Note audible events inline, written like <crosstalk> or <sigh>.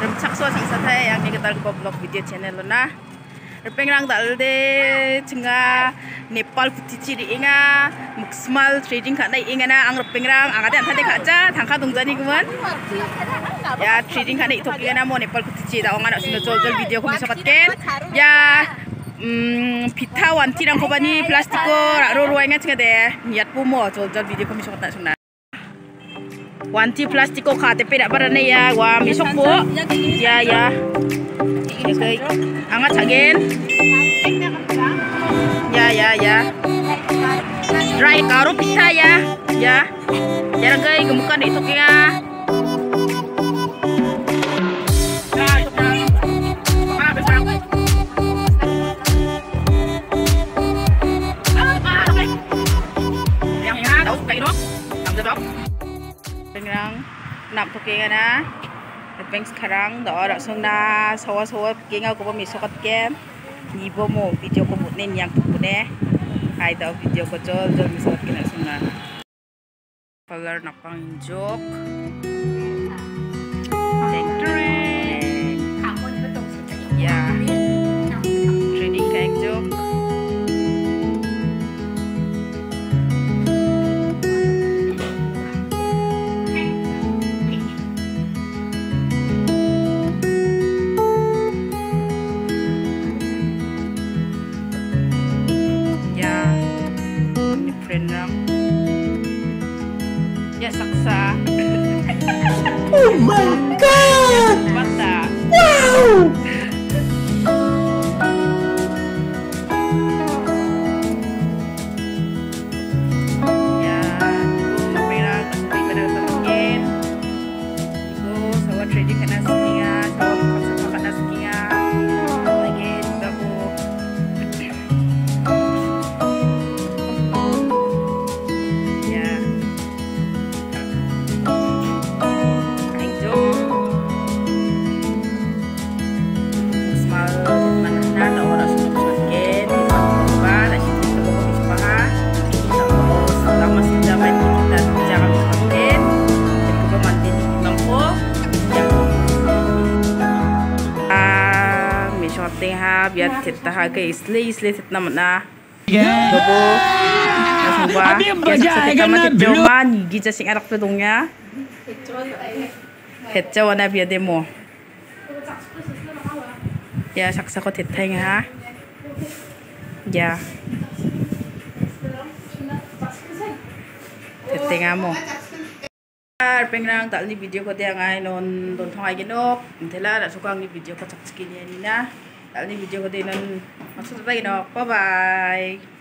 rum sakso sang satai yang ni ketar ko blog video channel lo. Na pengrang dal de chinga Nepal puti ciri inga muksmal trading khat nai inga na ang pengrang ang ade antha de khaja thangkha dungjani guman ya trading khat nai inga na mo Nepal puti ciri da ongana sino jol jol video ko misokat ken ya pita wanti rang kobani plastiko ro ro inga chinga de niat pu mo jol jol video ko misokat na wanti plastiko khate pe da barane ya wa misok po ya ya Okay. Angat again. Ya ya ya. Dry karo pita ya. Ya. Ya guys, gemukan itu Pengrang, nak pakai na. Beng sekarang dah orang sungna sawa-sawa kengal ko mi sokat ken ibo mo video ko mutne yang tu pune ai dah video ko jol jol mi sokat ken sungna color napang jok ya trading Saksa. oh my God! <laughs> Bata. Wow! Naman na. Bobo. Nasuba. Abi, Kaya baga, sa tika ganun, matidyoman, gija sing arak pedungnya. Hetja wana biya demo. Ya, saksa ko nga ha. Ya. Nga mo. pengrang tak ni video ko dia ngai non don thong ai genok intela da sukang ni video ko chak chiki ni na tak ni video ko dia non maksud ba genok bye bye